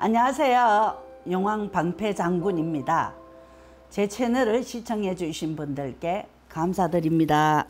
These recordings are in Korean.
안녕하세요. 용왕 방패 장군입니다. 제 채널을 시청해 주신 분들께 감사드립니다.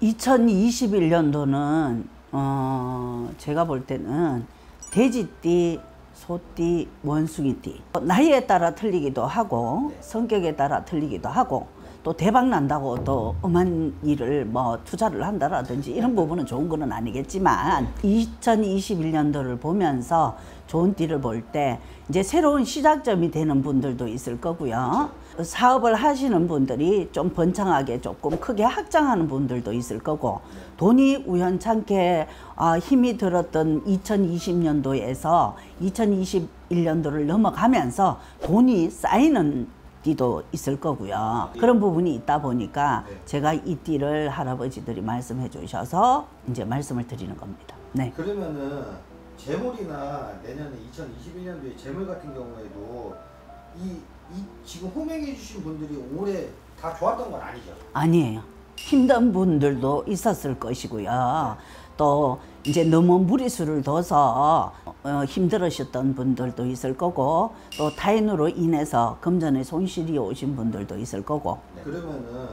(2021년도는) 어 제가 볼 때는 돼지띠 소띠, 원숭이띠. 나이에 따라 틀리기도 하고 성격에 따라 틀리기도 하고 또 대박 난다고 또 엄한 일을 뭐 투자를 한다라든지 이런 부분은 좋은 거는 아니겠지만 2021년도를 보면서 좋은 띠를 볼 때 이제 새로운 시작점이 되는 분들도 있을 거고요. 사업을 하시는 분들이 좀 번창하게 조금 크게 확장하는 분들도 있을 거고 돈이 우연찮게 아, 힘이 들었던 2020년도에서 2021년도를 넘어가면서 돈이 쌓이는 띠도 있을 거고요. 그런 부분이 있다 보니까 제가 이 띠를 할아버지들이 말씀해 주셔서 이제 말씀을 드리는 겁니다. 네. 그러면은 재물이나 내년에 2021년도에 재물 같은 경우에도 이, 이 지금 호명해 주신 분들이 올해 다 좋았던 건 아니죠? 아니에요. 힘든 분들도 있었을 것이고요. 또 이제 너무 무리수를 둬서 어, 힘들으셨던 분들도 있을 거고 또 타인으로 인해서 금전에 손실이 오신 분들도 있을 거고 네. 그러면은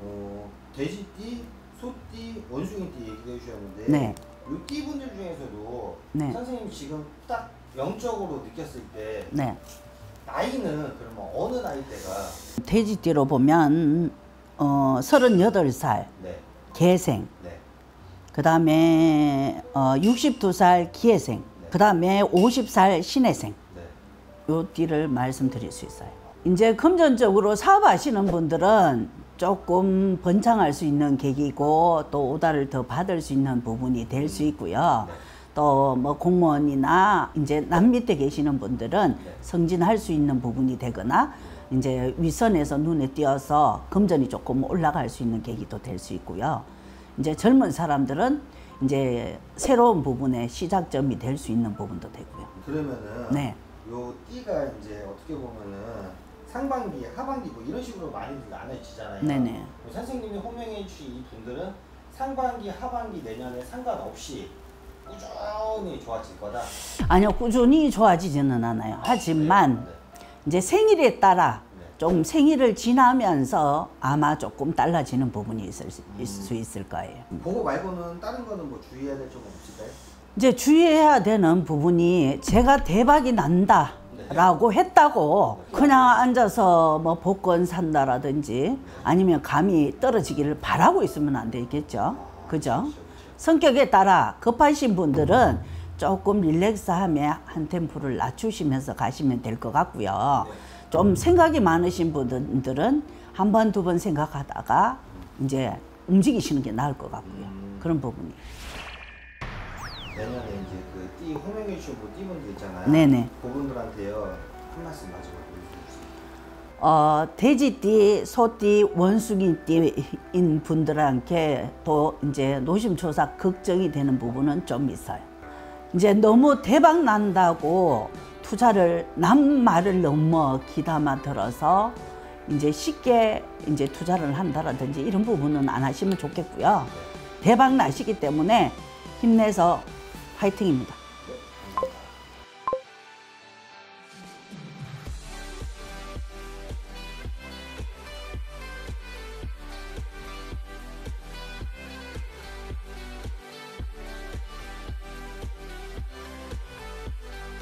어, 돼지띠, 소띠, 원숭이띠 얘기해 주셨는데 네. 이 띠분들 중에서도 네. 선생님 지금 딱 영적으로 느꼈을 때 네. 나이는 그러면 어느 나이 대가 돼지띠로 보면 어, 38살 네, 개생. 네, 그 다음에 어, 62살 기해생. 그 다음에 50살 신해생. 네. 요 띠를 말씀드릴 수 있어요. 이제 금전적으로 사업하시는 분들은 조금 번창할 수 있는 계기고 또 오다를 더 받을 수 있는 부분이 될 수 있고요. 또 뭐 공무원이나 이제 남 밑에 계시는 분들은 승진할 수 있는 부분이 되거나 이제 윗선에서 눈에 띄어서 금전이 조금 올라갈 수 있는 계기도 될 수 있고요. 이제 젊은 사람들은 이제 새로운 부분의 시작점이 될 수 있는 부분도 되고요. 그러면은 네. 요 띠가 이제 어떻게 보면은 상반기, 하반기 뭐 이런 식으로 많이 나눠지잖아요. 네네. 선생님이 호명해 주신 이 분들은 상반기, 하반기 내년에 상관없이 꾸준히 좋아질 거다. 아니요, 꾸준히 좋아지지는 않아요. 하지만 네. 이제 생일에 따라 네. 좀 생일을 지나면서 아마 조금 달라지는 부분이 있을 수, 있을 수 있을 거예요. 그거 말고는 다른 거는 뭐 주의해야 될 점은 없을까요? 이제 주의해야 되는 부분이 제가 대박이 난다. 라고 했다고 그냥 앉아서 뭐 복권 산다라든지 아니면 감이 떨어지기를 바라고 있으면 안 되겠죠. 그죠? 성격에 따라 급하신 분들은 조금 릴렉스하며 한 템포를 낮추시면서 가시면 될 것 같고요. 좀 생각이 많으신 분들은 한 번, 두 번 생각하다가 이제 움직이시는 게 나을 것 같고요. 그런 부분이. 내년에 이제 그띠 호명해 주신 분 띠분들 있잖아요. 네네. 그분들한테요 한 말씀 마지막으로 해주세요. 어, 돼지띠, 소띠, 원숭이띠인 분들한테 또 이제 노심초사 걱정이 되는 부분은 좀 있어요. 이제 너무 대박 난다고 투자를 남 말을 너무 귀담아 들어서 이제 쉽게 이제 투자를 한다라든지 이런 부분은 안 하시면 좋겠고요. 대박 나시기 때문에 힘내서 화이팅입니다.